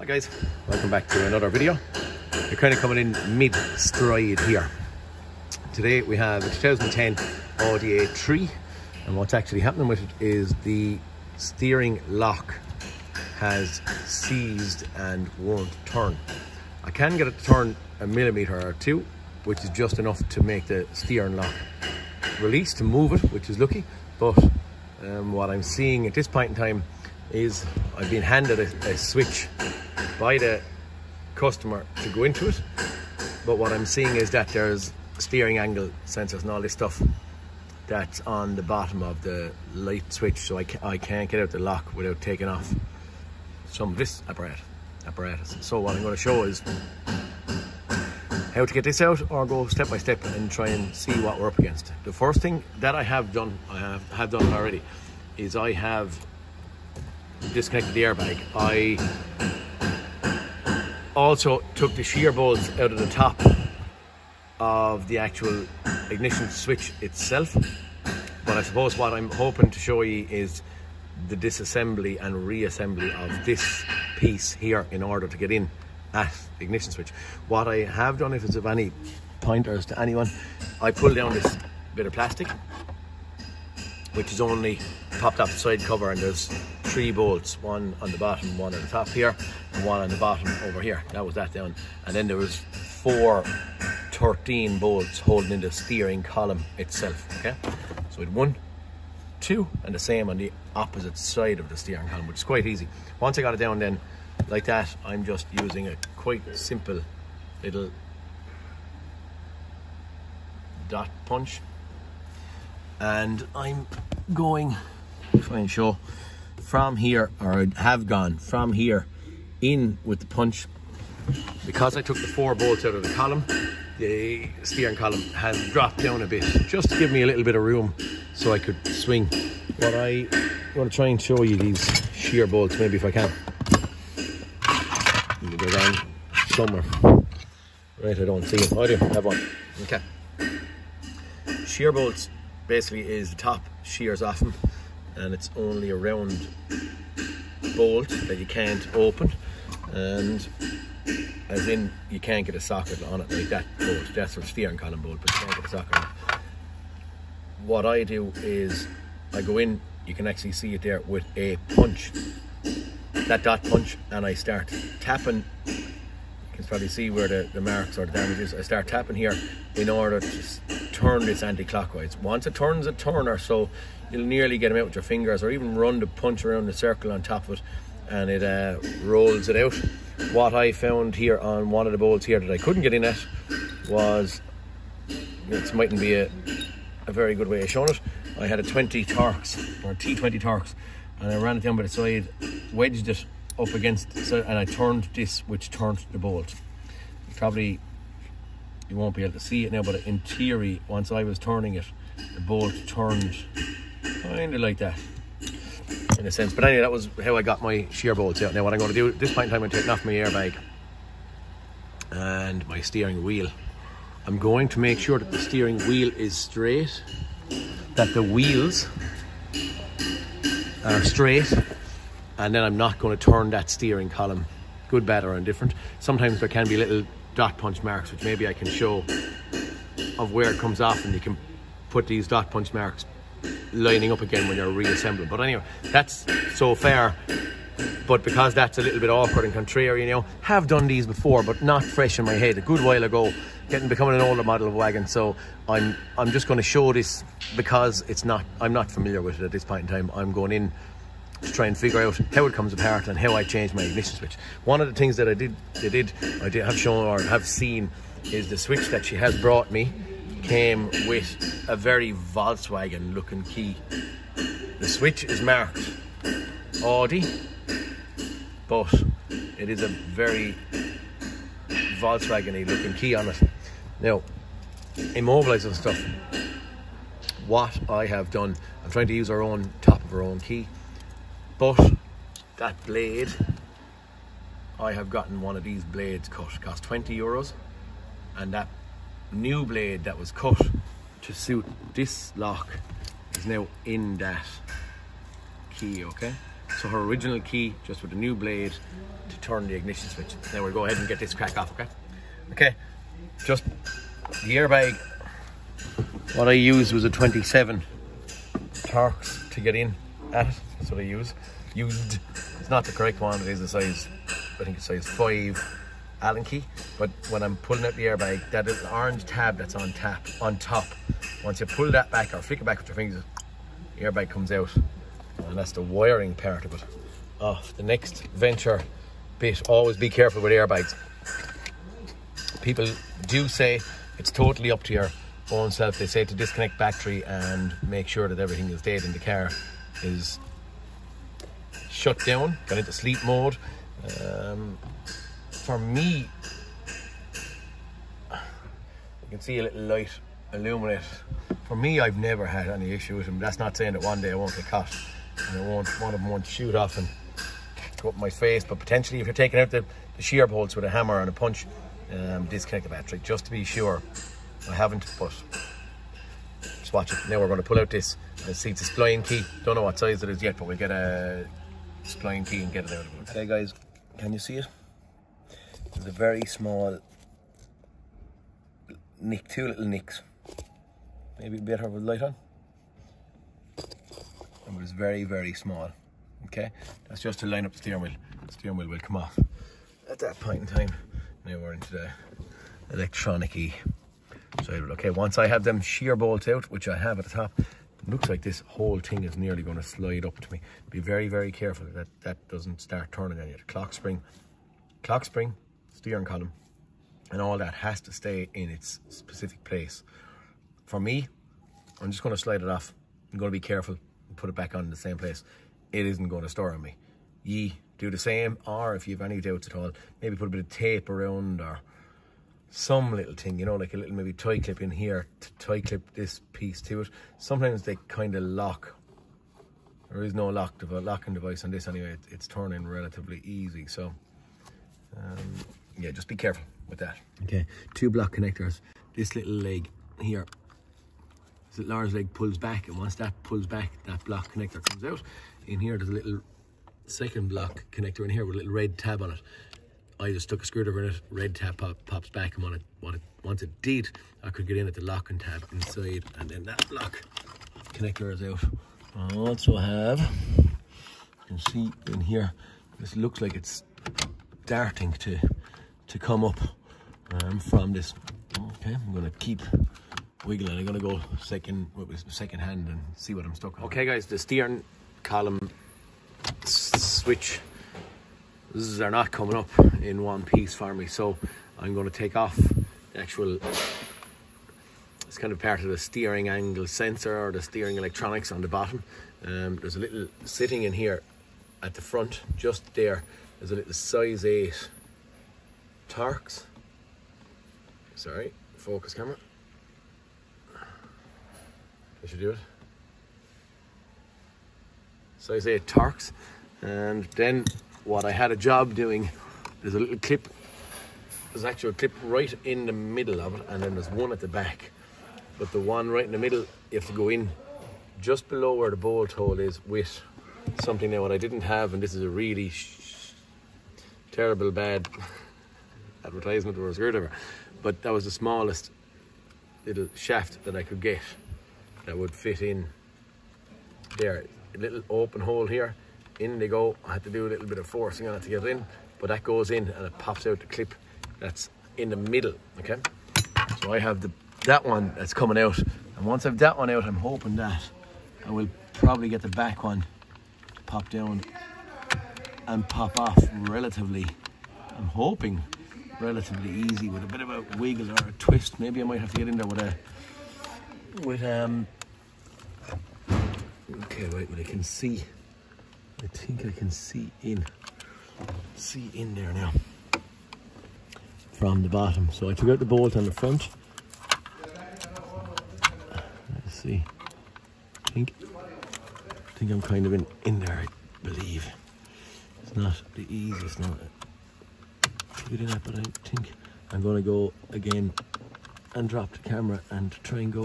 Hi guys, welcome back to another video. We're kind of coming in mid-stride here. Today we have a 2010 Audi A3 and what's actually happening with it is the steering lock has seized and won't turn. I can get it to turn a millimeter or two, which is just enough to make the steering lock release to move it, which is lucky. But um, what I'm seeing at this point in time is I've been handed a, a switch by the customer to go into it. But what I'm seeing is that there's steering angle sensors and all this stuff that's on the bottom of the light switch. So I, I can't get out the lock without taking off some of this apparatus. apparatus. So what I'm going to show is how to get this out or go step by step and try and see what we're up against. The first thing that I have done, I have, have done already, is I have disconnected the airbag. I also took the shear bolts out of the top of the actual ignition switch itself. But I suppose what I'm hoping to show you is the disassembly and reassembly of this piece here in order to get in at ignition switch. What I have done, if it's of any pointers to anyone, I pull down this bit of plastic, which is only popped off the side cover, and there's three bolts, one on the bottom, one on the top here, and one on the bottom over here. That was that down. And then there was four 13 bolts holding in the steering column itself, okay? So it one, two, and the same on the opposite side of the steering column, which is quite easy. Once I got it down then, like that, I'm just using a quite simple little dot punch. And I'm going, try and show, from here, or have gone from here in with the punch. Because I took the four bolts out of the column, the steering column has dropped down a bit, just to give me a little bit of room so I could swing. But I want to try and show you these shear bolts, maybe if I can. Go down somewhere. Right, I don't see it. Oh, I do have one. Okay. Shear bolts basically is the top shears off them, and it's only a round bolt that you can't open, and as in you can't get a socket on it like that bolt. That's a steering column bolt, but you can't get a socket on it. What I do is I go in, you can actually see it there with a punch, that dot punch, and I start tapping. You can probably see where the, the marks or the damage is. I start tapping here in order to turn this anti-clockwise. Once it turns a turner, so you'll nearly get them out with your fingers or even run the punch around the circle on top of it and it uh, rolls it out. What I found here on one of the bolts here that I couldn't get in at was, this mightn't be a, a very good way of showing it, I had a 20 Torx or T20 Torx and I ran it down by the side, wedged it up against and I turned this which turned the bolt. Probably you won't be able to see it now but in theory once I was turning it the bolt turned kind of like that in a sense. But anyway, that was how I got my shear bolts out. Now what I'm going to do at this point in time, I'm taking off my airbag and my steering wheel. I'm going to make sure that the steering wheel is straight, that the wheels are straight, and then I'm not going to turn that steering column, good, bad, or indifferent. Sometimes there can be little dot punch marks, which maybe I can show of where it comes off, and you can put these dot punch marks lining up again when you're reassembling. But anyway, that's so fair. But because that's a little bit awkward and contrary, you know, have done these before, but not fresh in my head. A good while ago, getting becoming an older model of wagon. So I'm I'm just going to show this because it's not I'm not familiar with it at this point in time. I'm going in to try and figure out how it comes apart and how I change my ignition switch. One of the things that I did, they did, I did have shown or have seen is the switch that she has brought me came with a very Volkswagen looking key. The switch is marked Audi, but it is a very Volkswagen looking key on it. Now, immobilizing stuff, what I have done, I'm trying to use our own top of our own key, but that blade, I have gotten one of these blades cut, cost 20 euros, and that new blade that was cut to suit this lock is now in that key, okay? So her original key, just with a new blade to turn the ignition switch. Now we'll go ahead and get this crack off, okay? Okay, just the airbag. What I used was a 27 Torx to get in at it. That's what I use. Used. It's not the correct one. It is a size. I think it's size five Allen key. But when I'm pulling out the airbag, that orange tab that's on tap on top. Once you pull that back or flick it back with your fingers, the airbag comes out, and that's the wiring part of it. Off the next venture bit. Always be careful with airbags. People do say it's totally up to your own self. They say to disconnect battery and make sure that everything is dead in the car is shut down, got into sleep mode. Um, for me, you can see a little light illuminate. For me, I've never had any issue with them. That's not saying that one day I won't get caught and I won't, one of them won't shoot off and go up my face. But potentially, if you're taking out the, the shear bolts with a hammer and a punch, um, disconnect the battery just to be sure. I haven't, but just watch it. Now we're going to pull out this. Uh, see, it's a spline key. Don't know what size it is yet, but we'll get a spline key and get it out of it. Okay, guys, can you see it? There's a very small nick, two little nicks. Maybe better with light on. And it's very, very small. Okay, that's just to line up the steering wheel. The steering wheel will come off at that point in time. Now we're into the electronic side it. Okay, once I have them shear bolts out, which I have at the top, looks like this whole thing is nearly going to slide up to me. Be very, very careful that that doesn't start turning on you. The clock spring, clock spring, steering column, and all that has to stay in its specific place. For me, I'm just going to slide it off. I'm going to be careful and put it back on in the same place. It isn't going to store on me. Ye do the same, or if you have any doubts at all, maybe put a bit of tape around or some little thing, you know, like a little maybe tie clip in here to tie clip this piece to it. Sometimes they kind of lock. There is no lock device, locking device on this anyway. It, it's turning relatively easy, so um, yeah, just be careful with that. Okay, two block connectors. This little leg here, this large leg pulls back, and once that pulls back, that block connector comes out. In here, there's a little second block connector in here with a little red tab on it. I just stuck a screwdriver in it, red tab pop, pops back, and it, it, once it did, I could get in at the lock and tab inside, and then that lock connector is out. I also have, you can see in here, this looks like it's starting to to come up um, from this. Okay, I'm gonna keep wiggling. I'm gonna go second second hand and see what I'm stuck on. Okay, guys, the steering column switch are not coming up in one piece for me. So I'm going to take off the actual it's kind of part of the steering angle sensor or the steering electronics on the bottom. Um, there's a little sitting in here at the front just there. There's a little size 8 Torx. Sorry focus camera. I should do it. Size 8 Torx. And then what I had a job doing, there's a little clip, there's actually a clip right in the middle of it, and then there's one at the back. But the one right in the middle, you have to go in just below where the bolt hole is with something there what I didn't have, and this is a really terrible bad advertisement or whatever, but that was the smallest little shaft that I could get that would fit in there. A little open hole here in they go. I had to do a little bit of forcing on it to get it in, but that goes in and it pops out the clip that's in the middle, okay? So I have the that one that's coming out, and once I've that one out, I'm hoping that I will probably get the back one to pop down and pop off relatively, I'm hoping relatively easy with a bit of a wiggle or a twist. Maybe I might have to get in there with a, with um, okay, wait, but I can see I think I can see in, see in there now from the bottom. So I took out the bolt on the front. Let's see. I think, I think I'm kind of in, in there, I believe. It's not the easiest now in that, but I think I'm going to go again and drop the camera and try and go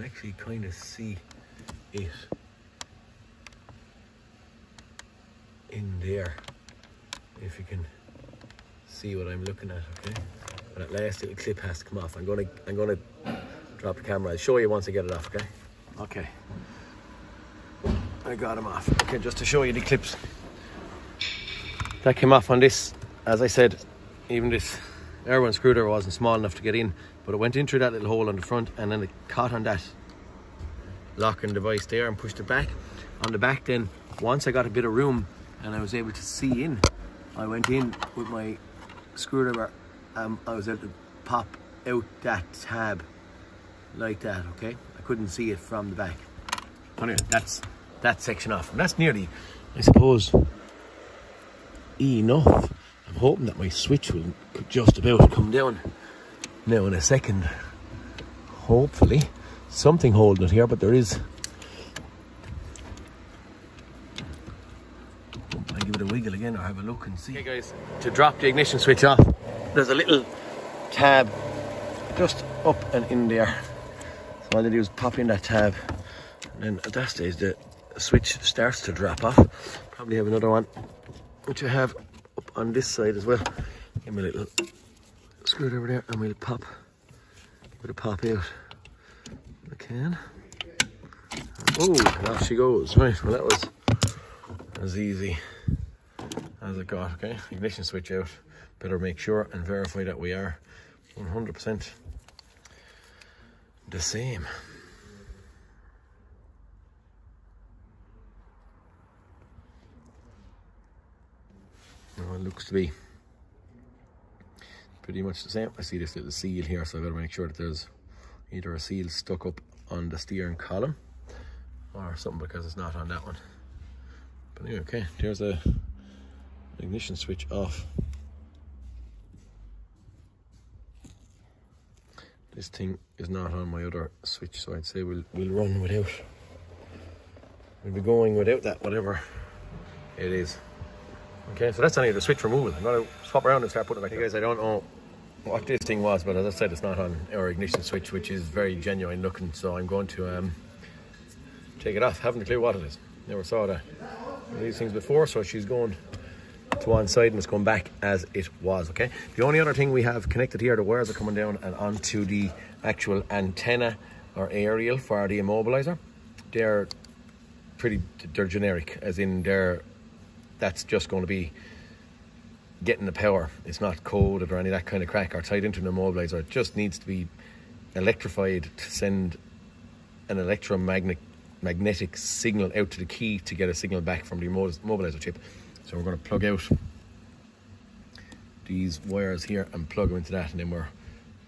can actually kind of see it in there. If you can see what I'm looking at, okay? But that last little clip has to come off. I'm gonna I'm gonna drop the camera. I'll show you once I get it off, okay? Okay. I got him off. Okay, just to show you the clips. That came off on this, as I said, even this Irwin screwdriver wasn't small enough to get in, but it went in through that little hole on the front and then it caught on that locking device there and pushed it back. On the back then, once I got a bit of room and I was able to see in, I went in with my screwdriver and I was able to pop out that tab like that, okay? I couldn't see it from the back. Anyway, that's that section off. And that's nearly, I suppose, enough. I'm hoping that my switch will just about come down now in a second. Hopefully. Something holding it here, but there is. I give it a wiggle again or have a look and see. Okay guys, to drop the ignition switch off, there's a little tab just up and in there. So all I do is pop in that tab and then at that stage the switch starts to drop off. Probably have another one which I have up on this side as well. Give me a little screwdriver there and we'll pop, give it a pop out. I can. Oh, off she goes. Right, well that was as easy as it got, okay? Ignition switch out. Better make sure and verify that we are 100% the same. Well, it looks to be pretty much the same. I see this little seal here, so I better make sure that there's either a seal stuck up on the steering column or something because it's not on that one. But anyway, okay, there's a ignition switch off. This thing is not on my other switch, so I'd say we'll we'll run without. We'll be going without that, whatever it is. Okay, so that's only the switch removal. I'm gonna swap around and start putting it back. Hey guys, I don't know what this thing was, but as I said, it's not on our ignition switch, which is very genuine looking. So I'm going to um, take it off. Haven't a clue what it is. Never saw that these things before, so she's going to one side and it's going back as it was. Okay. The only other thing we have connected here, the wires are coming down and onto the actual antenna or aerial for the immobilizer. They're pretty, they're generic, as in they're that's just going to be getting the power. It's not coded or any of that kind of crack or tied into an immobilizer. It just needs to be electrified to send an electromagnetic magnetic signal out to the key to get a signal back from the immobilizer chip. So we're going to plug out these wires here and plug them into that and then we're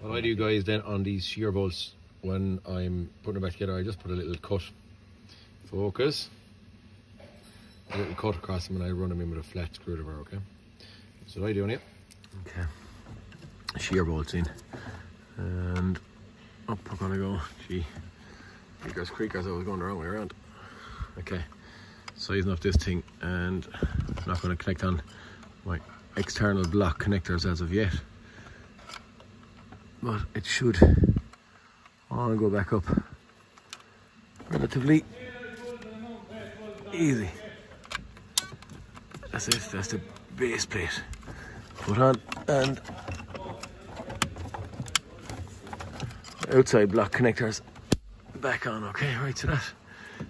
what I do guys then on these shear bolts when I'm putting them back together I just put a little cut focus a little cut across them and I run them in with a flat screwdriver, okay? So what I do on it. Okay. Shear bolts in. And up we're gonna go. Gee. Creakers, creakers, I was going the wrong way around. Okay. Sizing up this thing and I'm not gonna connect on my external block connectors as of yet. But it should all go back up relatively easy. That's it, that's the base plate. Put on and outside block connectors back on. Okay, right, so that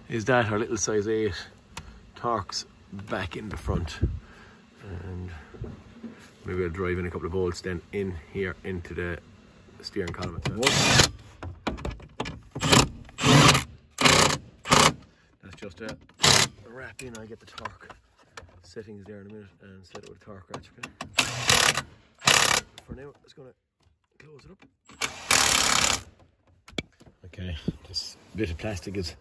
is that our little size 8 Torx back in the front. And maybe I'll drive in a couple of bolts then in here into the steering column itself. That's just a, wrap in, I get the torque settings there in a minute and set it with a torque ratchet, okay? For now, it's going to close it up. Okay, this bit of plastic is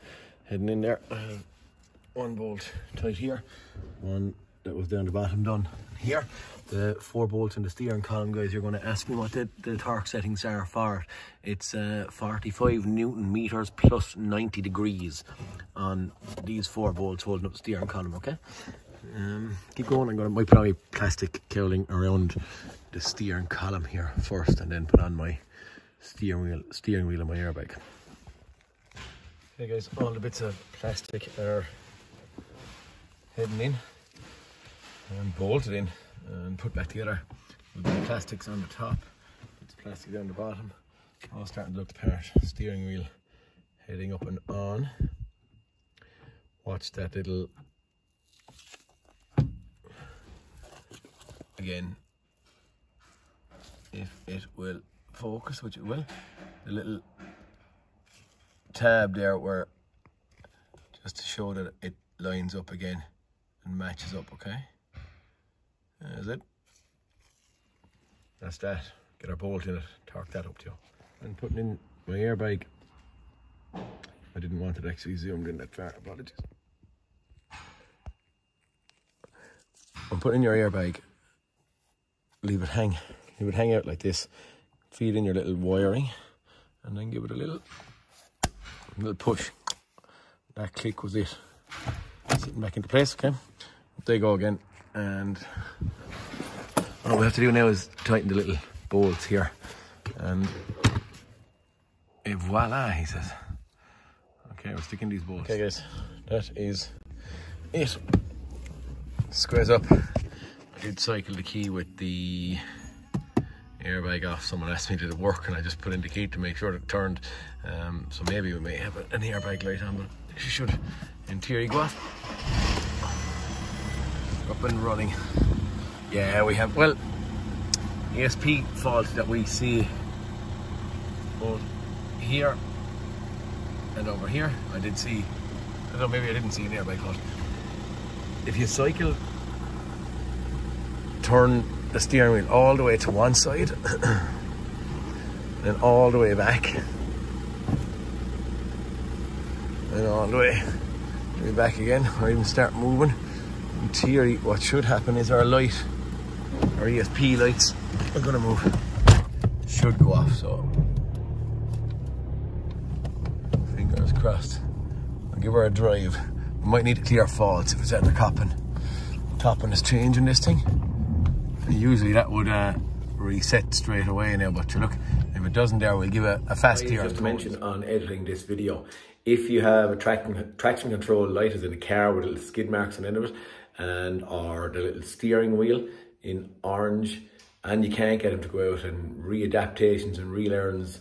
heading in there. Uh, one bolt tight here, one that was down the bottom done here. The four bolts in the steering column, guys, you're going to ask me what the, the torque settings are for it. It's uh, 45 newton meters plus 90 degrees on these four bolts holding up the steering column, okay? Um, keep going. I'm to might put on my plastic cowling around the steering column here first, and then put on my steering wheel steering wheel and my airbag. Okay guys, all the bits of plastic are heading in and bolted in and put back together. With the plastics on the top, bits of plastic down the bottom. All starting to look the part. Steering wheel heading up and on. Watch that little again if it will focus, which it will. The little tab there where just to show that it lines up again and matches up, okay? There's it. That's that. Get our bolt in it, torque that up to you. And putting in my airbag. I didn't want it actually zoomed in that far, apologies. I'm putting in your airbag, leave it hang, leave it hang out like this, feed in your little wiring, and then give it a little, little push. That click was it. Sitting back into place, okay? There you go again, and all we have to do now is tighten the little bolts here, and et voila, he says. Okay, we're sticking these bolts. Okay, guys, that is it. Squares up. Did cycle the key with the airbag off. Someone asked me did it work, and I just put in the key to make sure it turned. Um, so maybe we may have an airbag light on, but she should, in theory, go off. Up and running. Yeah, we have, well, ESP fault that we see both here and over here. I did see, I don't know, maybe I didn't see an airbag fault. If you cycle, turn the steering wheel all the way to one side, then all the way back, and all the way, back again, or even start moving. In theory, what should happen is our light, our ESP lights, are gonna move. Should go off, so fingers crossed. I'll give her a drive. We might need to clear faults if it's at the copping. Topping is changing this thing. Usually that would uh, reset straight away now, but to look, if it doesn't there, we'll give a, a fast clear. Just to mention on editing this video, if you have a traction, traction control light as in a car with little skid marks on the end of it, and or the little steering wheel in orange, and you can't get them to go out and readaptations and relearns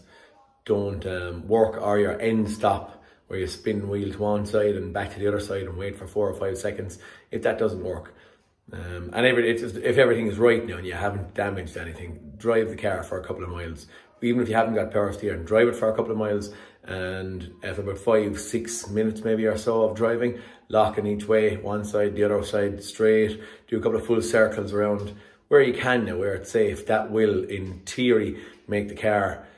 don't um, work or your end stop where you spin wheel to one side and back to the other side and wait for four or five seconds if that doesn't work um, and every, just, if everything is right now and you haven't damaged anything drive the car for a couple of miles. Even if you haven't got power steering drive it for a couple of miles. And after about five six minutes maybe or so of driving locking each way one side the other side straight do a couple of full circles around where you can now, where it's safe, that will, in theory, make the car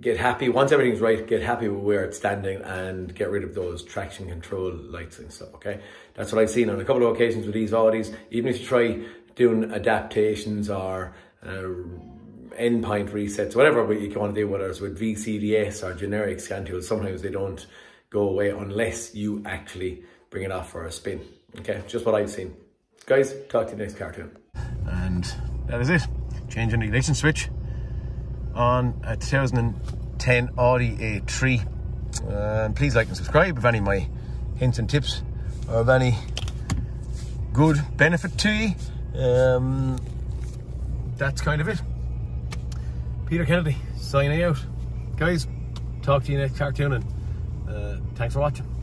get happy. Once everything's right, get happy with where it's standing and get rid of those traction control lights and stuff, okay? That's what I've seen on a couple of occasions with these Audis. Even if you try doing adaptations or uh, endpoint resets, whatever you want to do, whether it's with VCDS or generic scan tools, sometimes they don't go away unless you actually bring it off for a spin. Okay, just what I've seen. Guys, talk to you next cartoon and that is it changing the ignition switch on a 2010 Audi A3 and please like and subscribe if any of my hints and tips are of any good benefit to you. Um, that's kind of it. Peter Kennedy signing out. Guys talk to you next cartoon and uh, thanks for watching